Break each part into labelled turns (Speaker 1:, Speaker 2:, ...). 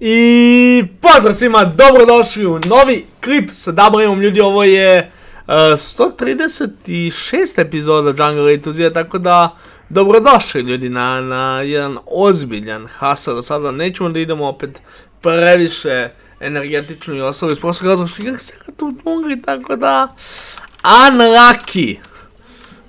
Speaker 1: I pozdrav svima, dobrodošli u novi klip sa Dabrimom ljudi, ovo je 136 epizoda Jungle Entuzija, tako da dobrodošli ljudi na, jedan ozbiljan hasar, sada nećemo da idemo opet previše energetično i ostalo iz prostog razloga što igram se tu džungli, tako da unlucky.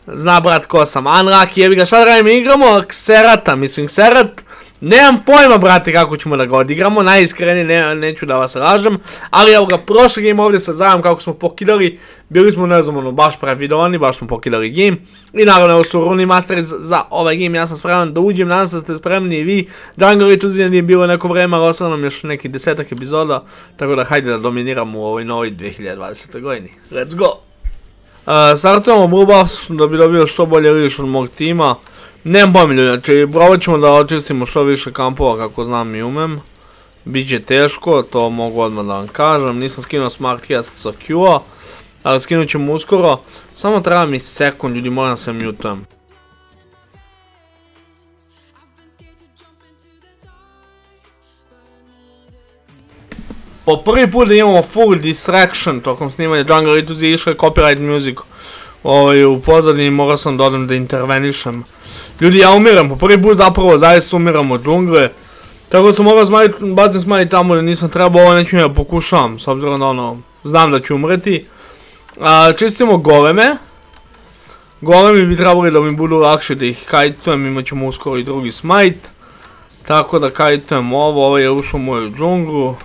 Speaker 1: Zna brat ko sam, unlucky, jebi ga, šta da radim, igramo Xerata, mislim Xerat Nemam pojma, brate, kako ćemo da ga odigramo, najiskrenije neću da vas lažem, ali evo ga, prošli game ovdje sa zajam kako smo pokidali, bili smo, ne znam, ono, baš previdovani, baš smo pokidali game, i naravno, evo su runi masteri za, ovaj game, ja sam spreman da uđem, nadam se da ste spremni i vi, Jungle i Tuzina nije bilo neko vreme, ali ostalo nam još neki desetak epizoda, tako da hajde da dominiramo u ovoj novoj 2020. godini, let's go! Uh, startujemo Brubaš da bi dobio što bolje riš od mog tima. Nemam pojma ljudi, znači probat ćemo da očistimo što više kampova kako znam i umem. Biće teško, to mogu odmah da vam kažem, nisam skinuo smart cast sa Q-a, ali skinut ćemo uskoro. Samo treba mi sekund ljudi, moram se mutujem. Po prvi put da imamo full distraction tokom snimanja Jungle Ituzi išla je copyright music ovaj, u pozadini morao sam da odem da intervenišem. Ljudi, ja umiram, po prvi put zapravo zaista umiram od džungle. Tako sam morao bacim smajit tamo da nisam trebao, ovo neću ja pokušavam, s obzirom da ono, znam da ću umreti. čistimo goleme. Golemi bi trebali da mi budu lakše da ih kajtujem, imat ćemo uskoro i drugi smite. Tako da kajtujem ovo, ovo je ušao u moju džunglu.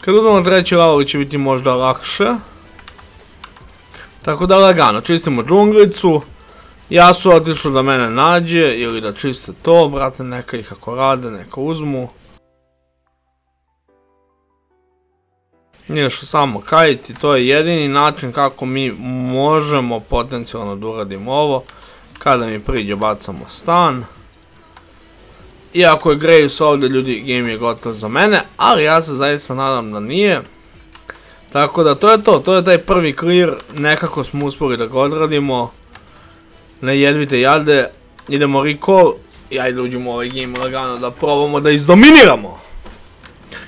Speaker 1: Kad uzmemo treći level će biti možda lakše. Tako da lagano, čistimo džunglicu. Ja su otišli da mene nađe ili da čiste to, brate, neka ih ako rade, neka uzmu. Što samo kajiti, to je jedini način kako mi možemo potencijalno da uradimo ovo. Kada mi priđe bacamo stan. Iako je Graves ovdje ljudi, game je gotov za mene, ali ja se zaista nadam da nije. Tako da to je to, to je taj prvi clear, nekako smo uspjeli da ga odradimo. Ne jedvite jade, idemo recall i ajde uđemo u ovaj game lagano da probamo da izdominiramo.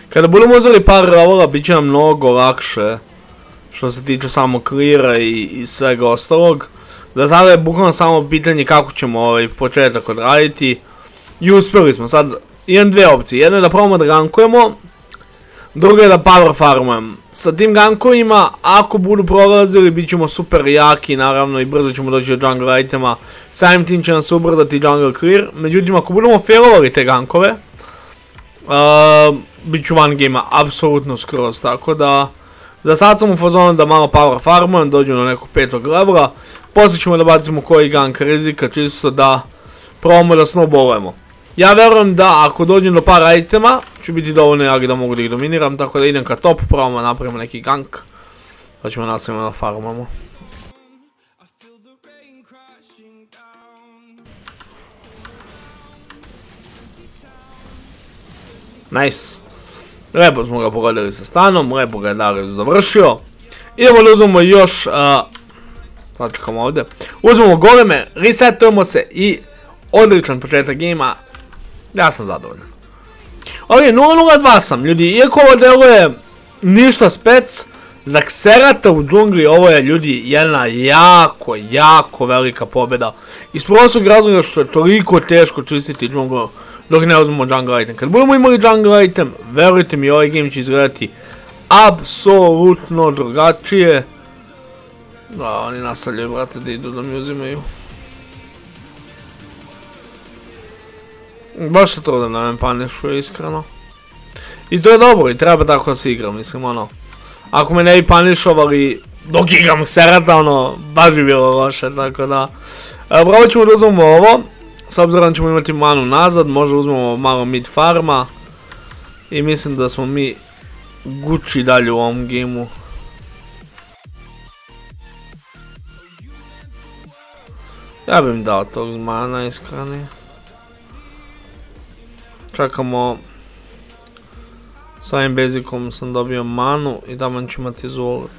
Speaker 1: Kada budemo uzeli par rovola bit će nam mnogo lakše što se tiče samo cleara i, svega ostalog. Da sada je bukvalno samo pitanje kako ćemo ovaj početak odraditi. I uspjeli smo, sad imam dve opcije, jedna je da probamo da gankujemo, druga je da power farmujem. Sa tim gankovima, ako budu prolazili, bit ćemo super jaki, naravno, i brzo ćemo doći do jungle itema. Samim tim će nas ubrzati jungle clear, međutim, ako budemo failovali te gankove, uh, bit ću van game apsolutno skroz, tako da... Za sad sam u fazonu da malo power farmujem, dođu na nekog petog levela, poslije ćemo da bacimo koji gank rizika, čisto da probamo da snowballujemo. Ja verujem da ako dođem do par itema, ću biti dovoljno jak da mogu da ih dominiram, tako da idem ka top, probamo napravimo neki gank. Pa ćemo nastavimo da farmamo. Nice. Lepo smo ga pogodili sa stanom, lepo ga je Darius dovršio. Idemo da uzmemo još, sačekamo ovdje, uzmemo goleme, resetujemo se i odličan početak gema, ja sam zadovoljan. Ok, 002 sam, ljudi, iako ovo deluje ništa spec, za Xerata u džungli ovo je, ljudi, jedna jako, jako velika pobjeda. Iz prostog razloga što je toliko teško čistiti džunglu dok ne uzmemo jungle item. Kad budemo imali jungle item, verujte mi, ovaj game će izgledati apsolutno drugačije. Da, oni nastavljaju, brate, da idu da mi uzimaju. Baš se trudim da me panišuje, iskreno. I to je dobro, i treba tako da se igram, mislim, ono. Ako me ne bi panišovali dok igram serata, ono, baš bi bilo loše, tako da. E, ćemo da uzmemo ovo. S obzirom ćemo imati manu nazad, možda uzmemo malo mid farma. I mislim da smo mi Gucci dalje u ovom gameu. Ja bih im dao tog zmana, iskreni. Čekamo. S ovim basicom sam dobio manu i tamo ću imati zolot.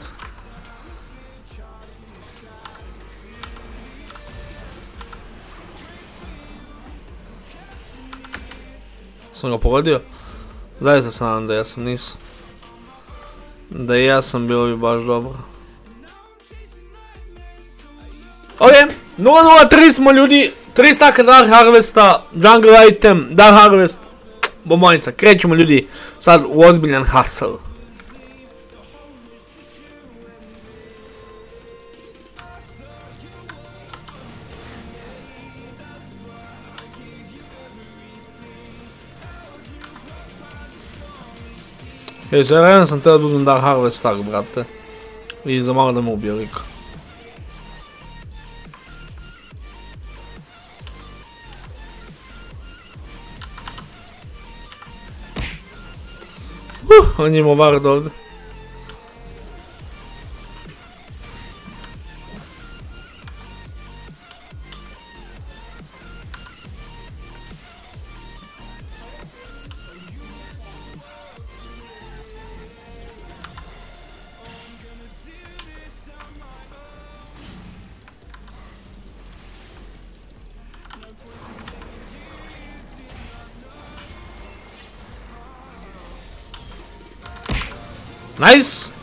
Speaker 1: Sam ga pogodio? Zaista se nadam da ja sam nisam. Da i ja sam bilo bi baš dobro. Ok, 003 smo ljudi, 3 staka Dark Harvesta, Jungle Item, Dark Harvest, bombonica. Krećemo ljudi sad u ozbiljan hustle. Ej, sve vremena sam teo da uzmem Dark Harvest tak, brate. I za malo da me ubije liko. Uh, on je Nice!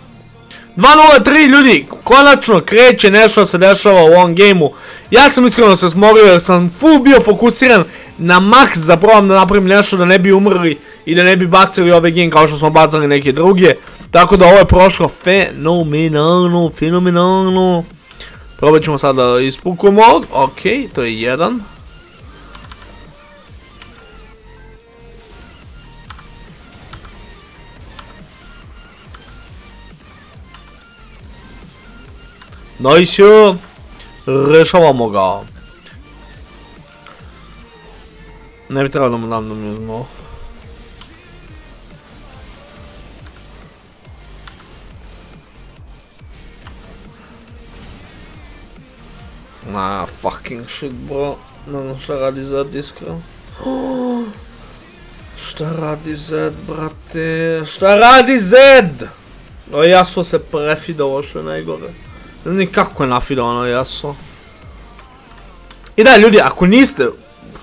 Speaker 1: 2-0-3 ljudi, konačno kreće nešto se dešava u ovom gameu. Ja sam iskreno se smorio jer sam full bio fokusiran na max da probam da napravim nešto da ne bi umrli i da ne bi bacili ove game kao što smo bacali neke druge. Tako da ovo je prošlo fenomenalno, fenomenalno. Probat ćemo sad da ispukujemo, ok, to je jedan. 나이스 레셔와 뭐가 내비트가 너무 남는 거 На, fucking shit, бро. Но ну, ще ради зад диска. Ще ради зад, брате. Ще ради зад! Но ясно се префи да най-горе. Kako je nafidao ono Yasuo. I da ljudi, ako niste,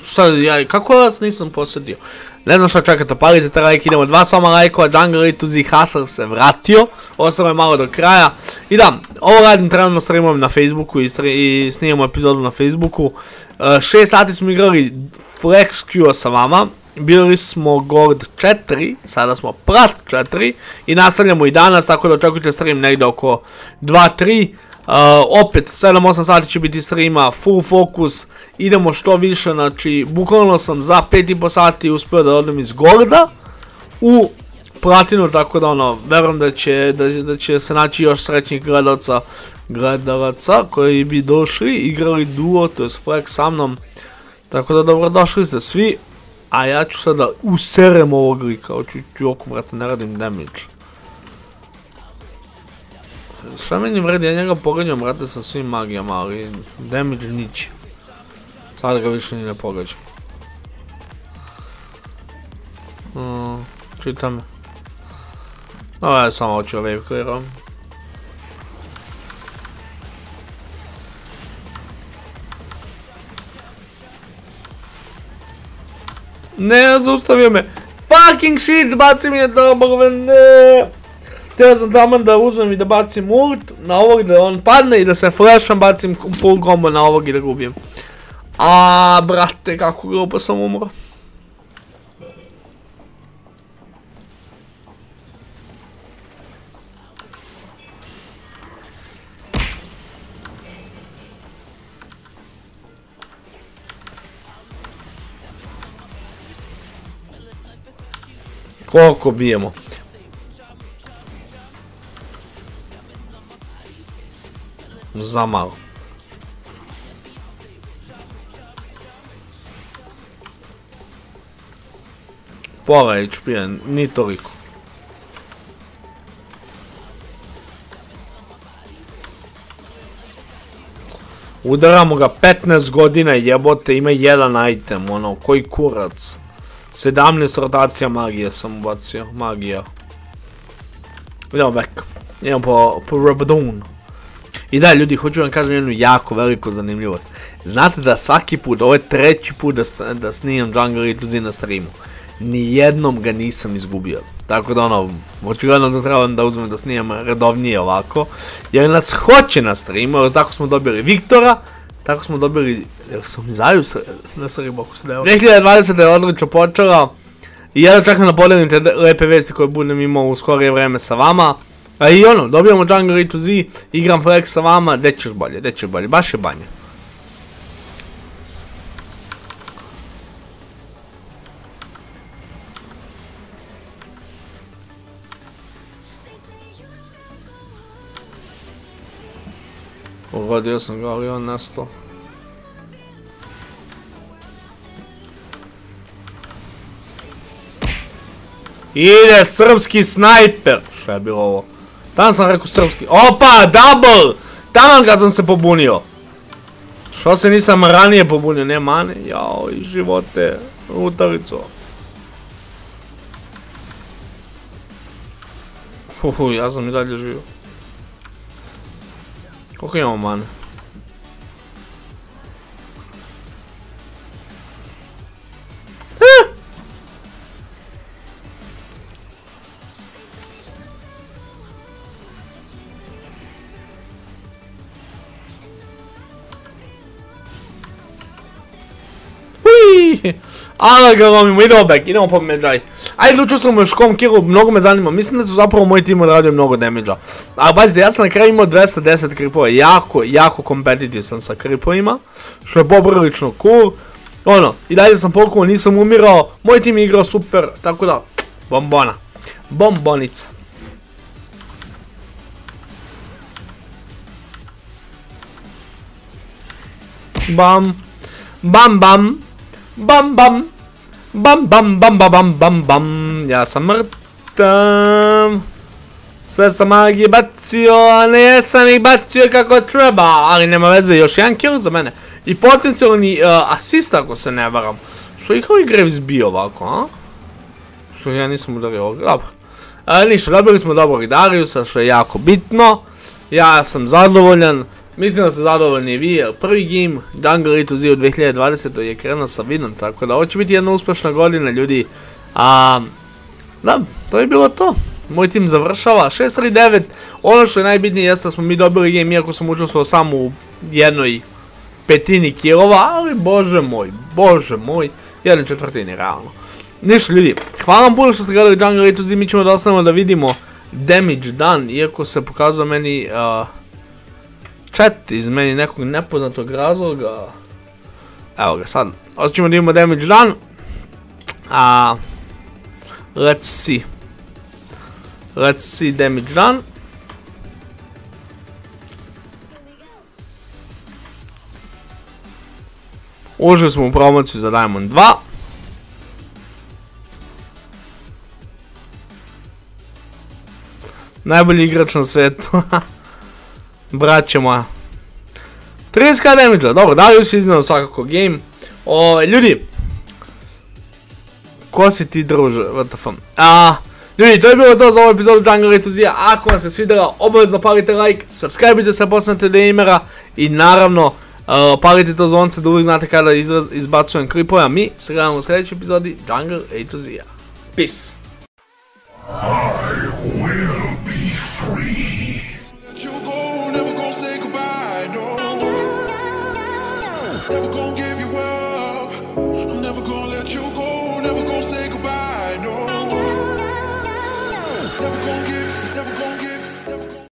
Speaker 1: šta ja, kako vas nisam posjedio? Ne znam šta čekate, palite te like, idemo dva sama lajkova, Jungle z Hustle se vratio, ostalo je malo do kraja. I da, ovo radim trenutno streamujem na Facebooku i, i snimamo epizodu na Facebooku. 6 sati smo igrali Flex Q sa vama, bili smo Gord 4, sada smo Prat 4 i nastavljamo i danas, tako da očekujte stream negdje oko 2-3. Uh, opet 7-8 sati će biti streama, full focus, idemo što više, znači bukvalno sam za 5,5 sati uspio da odem iz Gorda u Platinu, tako da ono, verujem da će, da, da će se naći još srećnih gledalca, gledalaca koji bi došli, igrali duo, to je flag sa mnom, tako da dobrodošli ste svi, a ja ću sada userem ovog lika, hoću ću brate, ne radim damage. Šta meni vredi, ja njega pogađam, brate, sa svim magijama, ali damage nići. Sad ga više ni ne pogađam. Mm, čita me. Ovo ja samo hoću wave clearam. Ne, zaustavio me. Fucking shit, baci mi je bogove, ne. Htio sam tamo da uzmem i da bacim ult na ovog da on padne i da se flasham bacim full combo na ovog i da gubijem. A brate, kako grubo sam umro. Koliko bijemo? Za malo. Pola HP-a, ni toliko. Udaramo ga 15 godina jebote, ima jedan item, ono, koji kurac. 17 rotacija magije sam ubacio, magija. Idemo back. Idemo po, po Rabadon. I da, ljudi, hoću vam kažem jednu jako veliku zanimljivost. Znate da svaki put, ovo je treći put da, da snimam Jungle Rituzi na streamu. ni jednom ga nisam izgubio. Tako da ono, očigledno da trebam da uzmem da snijem redovnije ovako. Jer nas hoće na streamu, jer tako smo dobili Viktora, tako smo dobili, jer sam mi zaju na streamu ako se deo. 2020. je odlično počela. I ja da čekam da podelim te lepe vesti koje budem imao u skorije vreme sa vama. A i ono, dobijamo Jungle A to Z, igram Flex sa vama, gdje ćeš bolje, gdje ćeš bolje, baš je banje. Pogodio sam ga, ali on nastao. Ide srpski snajper! Šta je bilo ovo? Tamo sam rekao srpski. Opa, double! Tamo kad sam se pobunio. Što se nisam ranije pobunio? Ne mane? Jao, i živote. Utarico. Uhu, ja sam i dalje živio. Koliko imamo mane? Ali ga lomimo, idemo back, idemo po medžaj. Ajde, lučio sam još kom killu, mnogo me zanima. Mislim da su zapravo moj tim odradio mnogo damage-a. A bazite, ja sam na kraju imao 210 kripova. Jako, jako kompetitiv sam sa kripovima. Što je poprilično cool. Ono, i dalje sam pokuo, nisam umirao. Moj tim je igrao super, tako da, bombona. Bombonica. Bam. Bam bam. Bam bam. Bam bam bam bam bam bam bam. Ja sam mrtav. Sve sam magije bacio, a ne jesam ih bacio kako treba. Ali nema veze, još jedan kill za mene. I potencijalni uh, asist ako se ne varam. Što ih ovaj Graves bio ovako, a? Što ja nisam udario ovog, dobro. Uh, ništa, dobili smo dobrog Dariusa, što je jako bitno. Ja sam zadovoljan. Mislim da ste zadovoljni vi, jer prvi game Jungle Rito Z u 2020. je krenuo sa vinom, tako da ovo će biti jedna uspešna godina, ljudi. A, da, to je bilo to. Moj tim završava 6-3-9. Ono što je najbitnije jeste da smo mi dobili game, iako sam učestvovao samo u jednoj petini kilova, ali bože moj, bože moj, jednoj četvrtini, realno. Ništa ljudi, hvala vam puno što ste gledali Jungle Rito Z, mi ćemo da ostavimo da vidimo damage done, iako se pokazao meni... chat iz meni nekog nepoznatog razloga. Evo ga sad. Hoćemo da imamo damage done. A, let's see. Let's see damage done. Ušli smo u promociju za Diamond 2. Najbolji igrač na svijetu. Braće moja. 30k damage dobro, Darius je iznao svakako game. O, ljudi. Ko si ti druže, WTF. A, ljudi, to je bilo to za ovu epizodu Jungle Entuzija. Ako vam se svidjela, obavezno palite like, subscribe se, postanete gamera i naravno, palite to zvonce da uvijek znate kada izbacujem klipove, a mi se gledamo u sljedećoj epizodi Jungle A to Z. Peace.